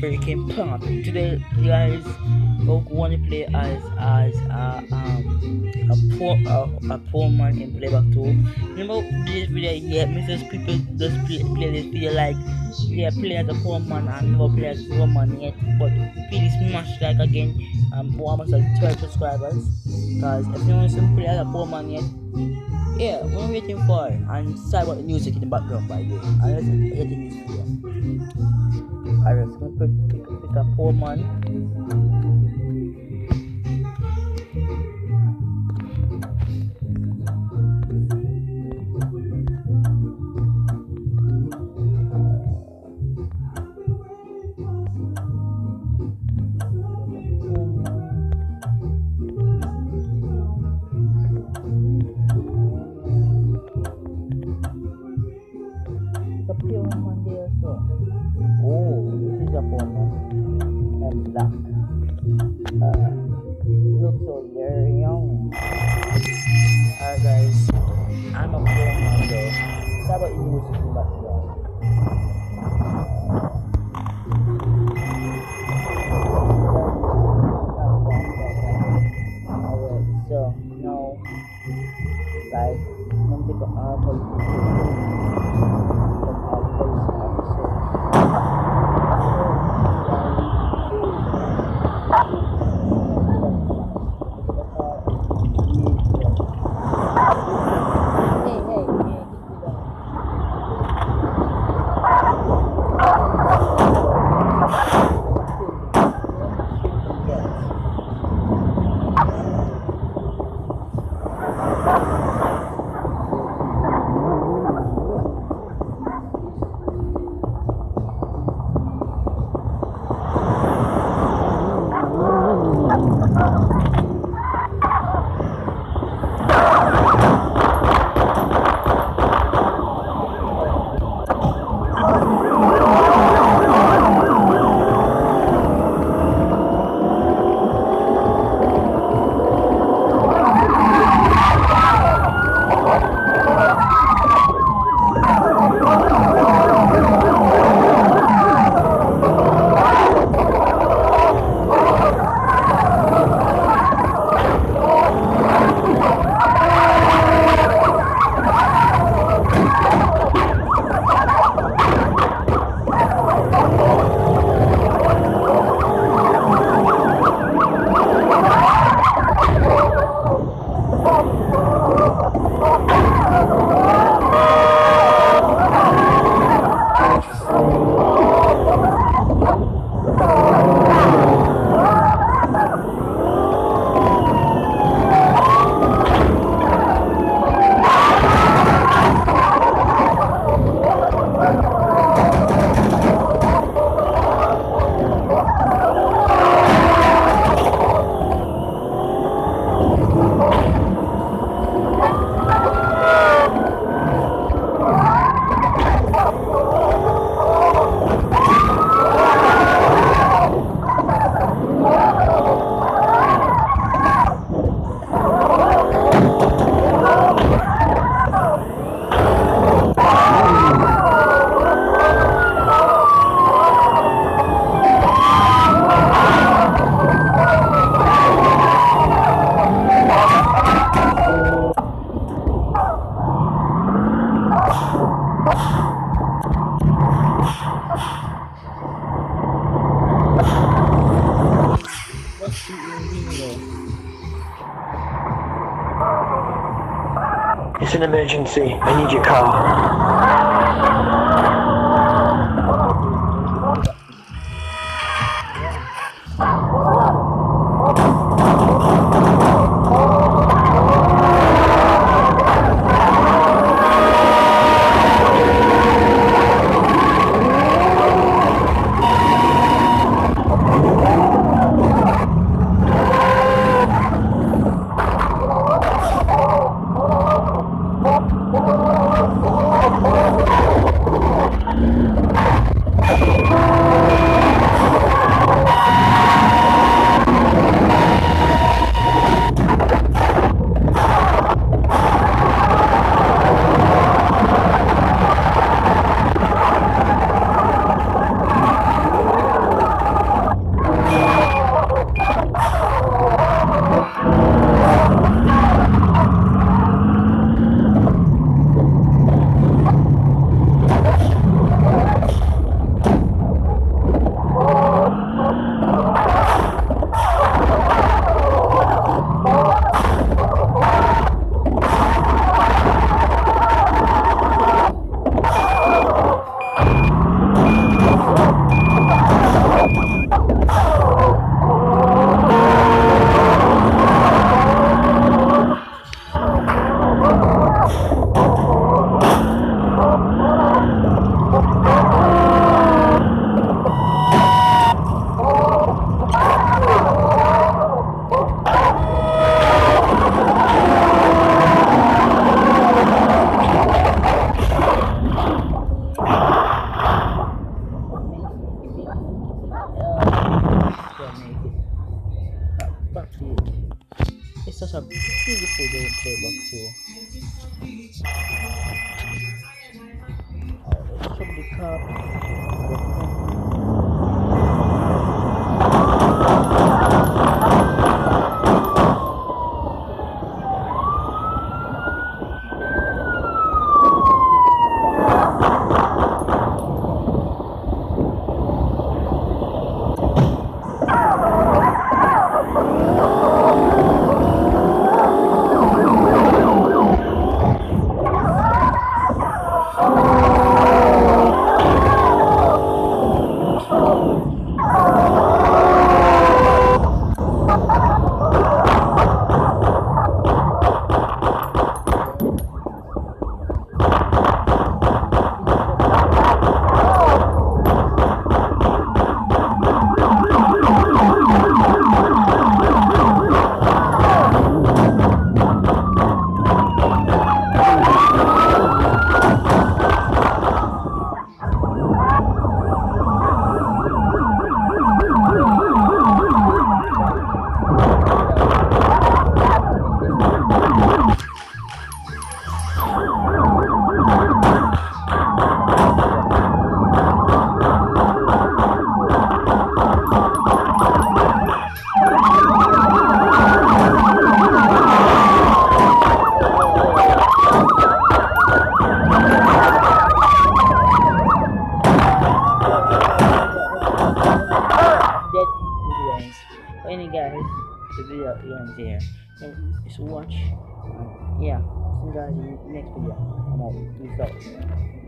freaking pump. Today, guys, we want to play as as uh, um a poor a poor man in playback 2. Remember this video? Yeah, Mrs. People just play, play this video like yeah, play as a poor man and never play as a poor man yet. But please smash like again. Um, almost like 12 subscribers. Cause if you want to play as a poor man yet, yeah, what are we waiting for? And sorry about the music in the background, by the way. I get in this video. Alright, so I'm gonna pick, pick a poor Poor. And black. Uh, he looks so very young. Alright, guys. I'm a poor man, though. How about you music in the so now, guys, I'm gonna take a uh, It's an emergency. I need your car. Too. Oh, let's check the cup. The video ends here. And just watch. Yeah, see you guys in the next video. I'm out. Peace out.